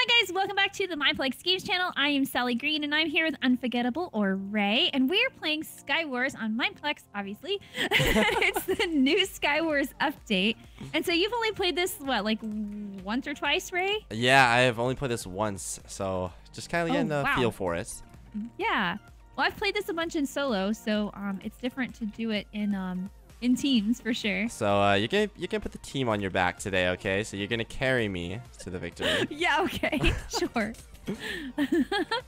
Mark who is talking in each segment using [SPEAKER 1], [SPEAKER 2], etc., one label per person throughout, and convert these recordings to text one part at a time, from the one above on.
[SPEAKER 1] Hi guys, welcome back to the Mineplex Games channel. I am Sally Green and I'm here with UnFuggettable or Ray, and we're playing Sky Wars on Mineplex, obviously. it's the new Sky Wars update. And so you've only played this, what, like once or twice, Ray?
[SPEAKER 2] Yeah, I have only played this once, so just kind of
[SPEAKER 1] Oh,
[SPEAKER 2] getting a
[SPEAKER 1] wow.
[SPEAKER 2] feel for it.
[SPEAKER 1] Yeah. Well, I've played this a bunch in solo, so um, it's different to do it in um in teams for sure.
[SPEAKER 2] So uh, you can you can put the team on your back today, okay? So you're gonna carry me to the victory.
[SPEAKER 1] Yeah, okay, sure.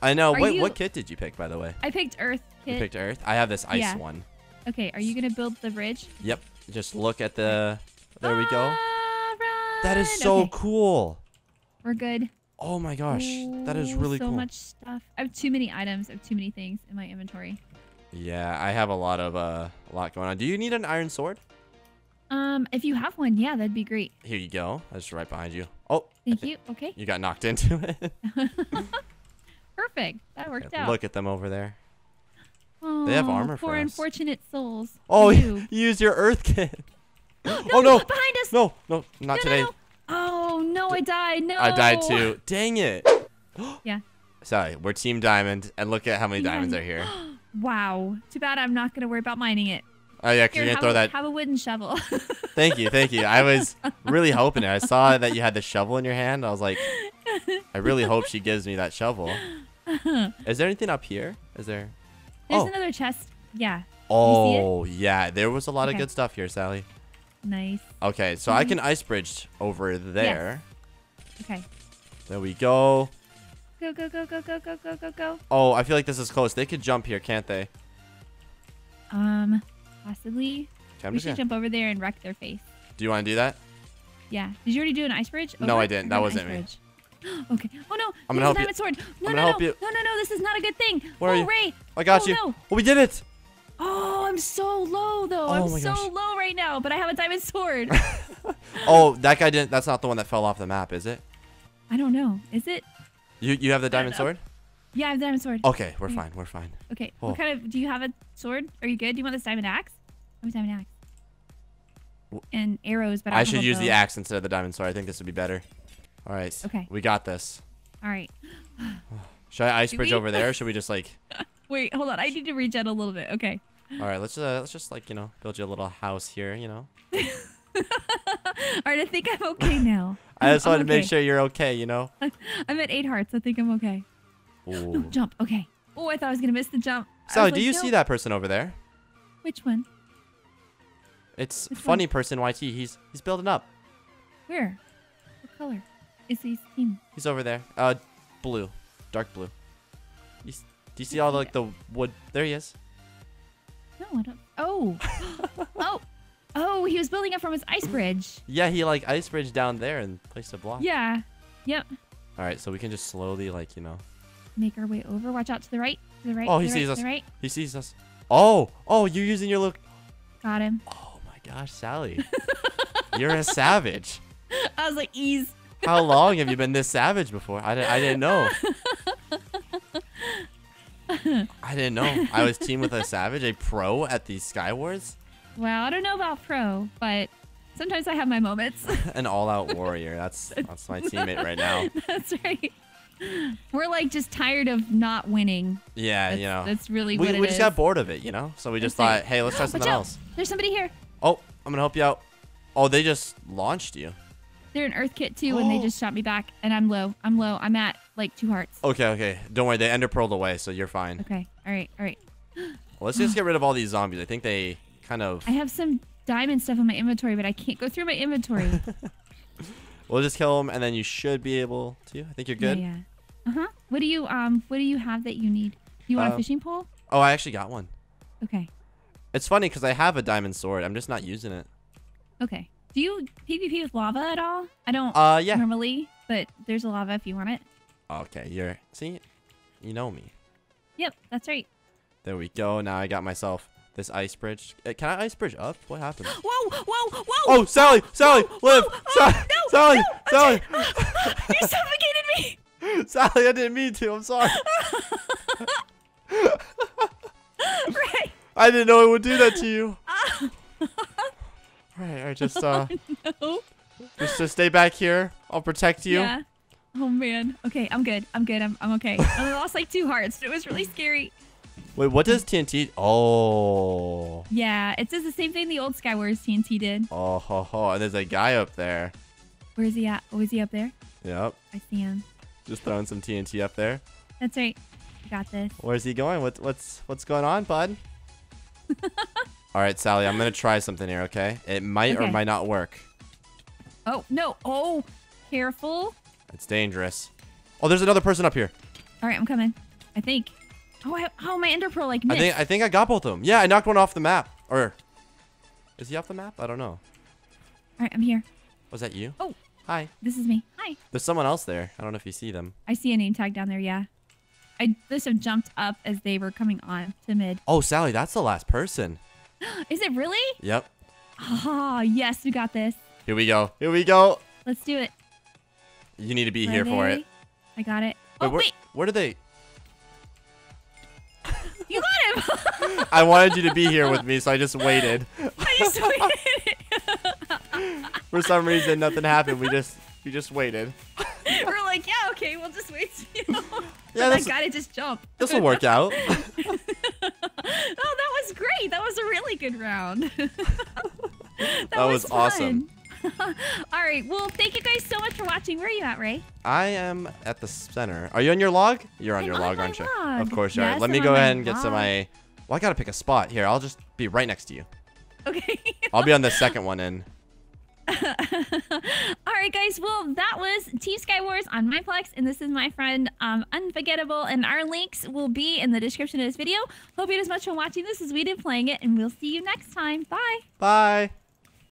[SPEAKER 2] I know.
[SPEAKER 1] Are
[SPEAKER 2] What
[SPEAKER 1] you-
[SPEAKER 2] what kit did you pick, by the way?
[SPEAKER 1] I picked Earth
[SPEAKER 2] You picked Earth. I have this ice
[SPEAKER 1] Yeah.
[SPEAKER 2] one.
[SPEAKER 1] Okay, are you gonna build the bridge?
[SPEAKER 2] Yep. Just look at the. There we go.
[SPEAKER 1] Ah,
[SPEAKER 2] That is so
[SPEAKER 1] Okay,
[SPEAKER 2] cool.
[SPEAKER 1] We're good.
[SPEAKER 2] Oh my gosh, that is really
[SPEAKER 1] so
[SPEAKER 2] cool.
[SPEAKER 1] much stuff. I have too many items. I have too many things in my inventory.
[SPEAKER 2] Yeah, I have a lot of uh, a lot going on. Do you need an iron sword?
[SPEAKER 1] Um, if you have one, yeah, that'd be great.
[SPEAKER 2] Here you go. That's right behind you. Oh,
[SPEAKER 1] Thank you. Okay,
[SPEAKER 2] you got knocked into it.
[SPEAKER 1] perfect. That worked out.
[SPEAKER 2] Look at them over there.
[SPEAKER 1] oh,
[SPEAKER 2] they have armor for us.
[SPEAKER 1] unfortunate souls.
[SPEAKER 2] Oh,
[SPEAKER 1] You.
[SPEAKER 2] used your earth kit.
[SPEAKER 1] no,
[SPEAKER 2] oh no,
[SPEAKER 1] Behind us.
[SPEAKER 2] no, no, not
[SPEAKER 1] No, no,
[SPEAKER 2] today.
[SPEAKER 1] no. Oh no, I died. No.
[SPEAKER 2] I died too. Dang it.
[SPEAKER 1] Yeah.
[SPEAKER 2] Sorry, we're Team Diamond, and look at how many
[SPEAKER 1] Team
[SPEAKER 2] diamonds
[SPEAKER 1] Diamond.
[SPEAKER 2] are here.
[SPEAKER 1] Wow. Too bad I'm not gonna worry about mining it.
[SPEAKER 2] Oh yeah, 'cause
[SPEAKER 1] Here,
[SPEAKER 2] you're gonna throw
[SPEAKER 1] a,
[SPEAKER 2] that.
[SPEAKER 1] have a wooden shovel.
[SPEAKER 2] Thank you, thank you. I was really hoping it. I saw that you had the shovel in your hand. I was like, I really hope she gives me that shovel. Is there anything up here? Is there?
[SPEAKER 1] There's
[SPEAKER 2] oh,
[SPEAKER 1] another chest. Yeah.
[SPEAKER 2] oh yeah, there was a lot of good stuff here, Sally.
[SPEAKER 1] Nice.
[SPEAKER 2] Okay, so I can mm-hmm. ice bridge over there.
[SPEAKER 1] Okay.
[SPEAKER 2] There we go.
[SPEAKER 1] Go go go go go go go go go.
[SPEAKER 2] Oh, I feel like this is close. They could jump here, can't they?
[SPEAKER 1] Um, possibly.
[SPEAKER 2] Okay,
[SPEAKER 1] we should
[SPEAKER 2] gonna,
[SPEAKER 1] jump over there and wreck their face.
[SPEAKER 2] do you want to do that?
[SPEAKER 1] Yeah. Did you already do an ice bridge?
[SPEAKER 2] No. I didn't.
[SPEAKER 1] Or
[SPEAKER 2] That wasn't me.
[SPEAKER 1] bridge? okay. Oh no.
[SPEAKER 2] I'm gonna help you-
[SPEAKER 1] sword. No,
[SPEAKER 2] I'm
[SPEAKER 1] no, no.
[SPEAKER 2] you.
[SPEAKER 1] No, no, no. This is not a good thing.
[SPEAKER 2] Where
[SPEAKER 1] oh,
[SPEAKER 2] are you?
[SPEAKER 1] Ray.
[SPEAKER 2] I got
[SPEAKER 1] oh,
[SPEAKER 2] you.
[SPEAKER 1] No.
[SPEAKER 2] Oh, we did it.
[SPEAKER 1] Oh, I'm so low though.
[SPEAKER 2] Oh
[SPEAKER 1] I'm so
[SPEAKER 2] gosh.
[SPEAKER 1] low right now, but I have a diamond sword.
[SPEAKER 2] Oh, that guy didn't. That's not the one that fell off the map, is it?
[SPEAKER 1] I don't know. Is it?
[SPEAKER 2] You you have the diamond sword?
[SPEAKER 1] Yeah, I have a diamond sword.
[SPEAKER 2] Okay, we're
[SPEAKER 1] Okay.
[SPEAKER 2] fine. We're fine.
[SPEAKER 1] Okay.
[SPEAKER 2] Oh.
[SPEAKER 1] What kind of? Do you have a sword? Are you good? Do you want this diamond axe? I have a diamond axe. And arrows, but I,
[SPEAKER 2] I should use the axe instead of the diamond sword. I think this would be better. All right.
[SPEAKER 1] Okay.
[SPEAKER 2] We got this.
[SPEAKER 1] All right.
[SPEAKER 2] Should I ice
[SPEAKER 1] Do
[SPEAKER 2] bridge
[SPEAKER 1] we?
[SPEAKER 2] over there? Or should we just like?
[SPEAKER 1] Wait, hold on. I need to regen a little bit. Okay.
[SPEAKER 2] All right. Let's uh, let's just like you know build you a little house here. You know.
[SPEAKER 1] All right, I think I'm okay now.
[SPEAKER 2] I just
[SPEAKER 1] I'm
[SPEAKER 2] wanted to make sure you're okay. You know.
[SPEAKER 1] I'm at eight hearts. I think I'm okay. No, jump. Okay. Oh, I thought I was gonna miss the jump.
[SPEAKER 2] Sally,
[SPEAKER 1] was
[SPEAKER 2] do
[SPEAKER 1] like,
[SPEAKER 2] you
[SPEAKER 1] no.
[SPEAKER 2] see that person over there?
[SPEAKER 1] Which one?
[SPEAKER 2] It's
[SPEAKER 1] Which one?
[SPEAKER 2] funny person YT. He's he's building up.
[SPEAKER 1] Where? What color? Is he team?
[SPEAKER 2] He's over there. Uh, blue, dark blue. You, do you see all the, like the wood? There he is.
[SPEAKER 1] No, I don't. Oh. oh. Oh, he was building up from his ice bridge.
[SPEAKER 2] Yeah, he like ice bridge down there and placed a block.
[SPEAKER 1] Yeah. Yep.
[SPEAKER 2] All right, so we can just slowly like you know.
[SPEAKER 1] Make our way over. Watch out to the right. To the right.
[SPEAKER 2] Oh, he
[SPEAKER 1] the
[SPEAKER 2] sees
[SPEAKER 1] right,
[SPEAKER 2] us.
[SPEAKER 1] Right.
[SPEAKER 2] He sees us. Oh, oh, you're using your look.
[SPEAKER 1] Got him.
[SPEAKER 2] Oh my gosh, Sally, you're a savage.
[SPEAKER 1] I was like, ease.
[SPEAKER 2] How long have you been this savage before? I, di- I didn't know. I didn't know. I was team with a savage, a pro at the Sky Wars,
[SPEAKER 1] Well, I don't know about pro, but sometimes I have my moments.
[SPEAKER 2] an all-out warrior. That's that's my teammate right now.
[SPEAKER 1] That's right. We're like just tired of not winning.
[SPEAKER 2] Yeah,
[SPEAKER 1] That's,
[SPEAKER 2] you know.
[SPEAKER 1] that's really
[SPEAKER 2] we
[SPEAKER 1] what it
[SPEAKER 2] we just
[SPEAKER 1] is.
[SPEAKER 2] got bored of it, you know. So we just
[SPEAKER 1] That's
[SPEAKER 2] thought,
[SPEAKER 1] it.
[SPEAKER 2] hey, let's try
[SPEAKER 1] Watch
[SPEAKER 2] something
[SPEAKER 1] out.
[SPEAKER 2] else.
[SPEAKER 1] There's somebody here.
[SPEAKER 2] Oh, I'm gonna help you out. Oh, they just launched you.
[SPEAKER 1] They're an earth kit too, and they just shot me back. And I'm low. I'm low. I'm at like two hearts.
[SPEAKER 2] Okay, okay. Don't worry, they ender pearled away, so you're fine.
[SPEAKER 1] Okay. All right. All right.
[SPEAKER 2] Well, let's just get rid of all these zombies. I think they kind of.
[SPEAKER 1] I have some diamond stuff in my inventory, but I can't go through my inventory.
[SPEAKER 2] We'll just kill them, and then you should be able to. I think you're good.
[SPEAKER 1] Yeah. yeah. Uh huh. What do you um? What do you have that you need? You want a
[SPEAKER 2] Uh,
[SPEAKER 1] fishing pole?
[SPEAKER 2] Oh, I actually got one.
[SPEAKER 1] Okay.
[SPEAKER 2] It's funny because I have a diamond sword. I'm just not using it.
[SPEAKER 1] Okay. Do you PvP with lava at all? I don't
[SPEAKER 2] Uh, yeah.
[SPEAKER 1] normally, but there's a lava if you want it.
[SPEAKER 2] Okay, you're. See, you know me.
[SPEAKER 1] Yep, that's right.
[SPEAKER 2] There we go. Now I got myself this ice bridge. Uh, Can I ice bridge up? What happened?
[SPEAKER 1] Whoa, whoa, whoa!
[SPEAKER 2] Oh, Sally! Sally! Live!
[SPEAKER 1] oh,
[SPEAKER 2] Sally!
[SPEAKER 1] no,
[SPEAKER 2] Sally!
[SPEAKER 1] no,
[SPEAKER 2] Sally!
[SPEAKER 1] you suffocated me!
[SPEAKER 2] Sally, I didn't mean to. I'm sorry.
[SPEAKER 1] right.
[SPEAKER 2] I didn't know it would do that to you. Alright, I just uh
[SPEAKER 1] No.
[SPEAKER 2] just to stay back here. I'll protect you.
[SPEAKER 1] Yeah. Oh man. Okay, I'm good. I'm good. I'm, I'm okay. I lost like two hearts, but it was really scary.
[SPEAKER 2] Wait, what does TNT? Oh.
[SPEAKER 1] Yeah, it says the same thing the old Skywars TNT did.
[SPEAKER 2] Oh, ho, ho. And there's a guy up there.
[SPEAKER 1] Where is he at? Oh, is he up there?
[SPEAKER 2] Yep.
[SPEAKER 1] I see him.
[SPEAKER 2] Just throwing some TNT up there.
[SPEAKER 1] That's right. Got this.
[SPEAKER 2] Where's he going? What, what's what's going on, bud? All right, Sally. I'm gonna try something here. Okay. It might or might not work.
[SPEAKER 1] Oh, no. Oh, careful.
[SPEAKER 2] It's dangerous. Oh, there's another person up here.
[SPEAKER 1] All right, I'm coming. I think. Oh, I, oh, my Ender Pearl like
[SPEAKER 2] I think I think I got both of them. Yeah, I knocked one off the map. Or is he off the map? I don't know.
[SPEAKER 1] All right, I'm here.
[SPEAKER 2] Was that you?
[SPEAKER 1] Oh.
[SPEAKER 2] Hi.
[SPEAKER 1] This is me. Hi.
[SPEAKER 2] There's someone else there. I don't know if you see them.
[SPEAKER 1] I see a name tag down there. Yeah. I just have jumped up as they were coming on to mid.
[SPEAKER 2] Oh, Sally, that's the last person.
[SPEAKER 1] Is it really?
[SPEAKER 2] Yep.
[SPEAKER 1] Ah, yes, we got this.
[SPEAKER 2] Here we go. Here we go.
[SPEAKER 1] Let's do it.
[SPEAKER 2] You need to be here for it.
[SPEAKER 1] I got it. Oh,
[SPEAKER 2] where,
[SPEAKER 1] wait.
[SPEAKER 2] where did they? I wanted you to be here with me, so I just waited.
[SPEAKER 1] I just waited.
[SPEAKER 2] For some reason, nothing happened. We just we just waited.
[SPEAKER 1] We're like, yeah, okay, we'll just wait. You know?
[SPEAKER 2] Yeah,
[SPEAKER 1] that guy to just jump.
[SPEAKER 2] this will work out.
[SPEAKER 1] Oh, that was great. That was a really good round. that,
[SPEAKER 2] That was awesome.
[SPEAKER 1] All right. Well, thank you guys so much for watching. Where are you at, Ray?
[SPEAKER 2] I am at the center. Are you on your log? You're on
[SPEAKER 1] I'm
[SPEAKER 2] your
[SPEAKER 1] on
[SPEAKER 2] log, aren't you?
[SPEAKER 1] log.
[SPEAKER 2] Of course you are. Let me
[SPEAKER 1] I'm
[SPEAKER 2] go ahead and get some of my. Well, I gotta pick a spot here. I'll just be right next to you.
[SPEAKER 1] Okay.
[SPEAKER 2] I'll be on the second one in.
[SPEAKER 1] All right, guys. Well, that was Team Skywars on Mineplex, and this is my friend um, UnFuggettable, and our links will be in the description of this video. Hope you had as much fun watching this as we did playing it, and we'll see you next time. Bye.
[SPEAKER 2] Bye.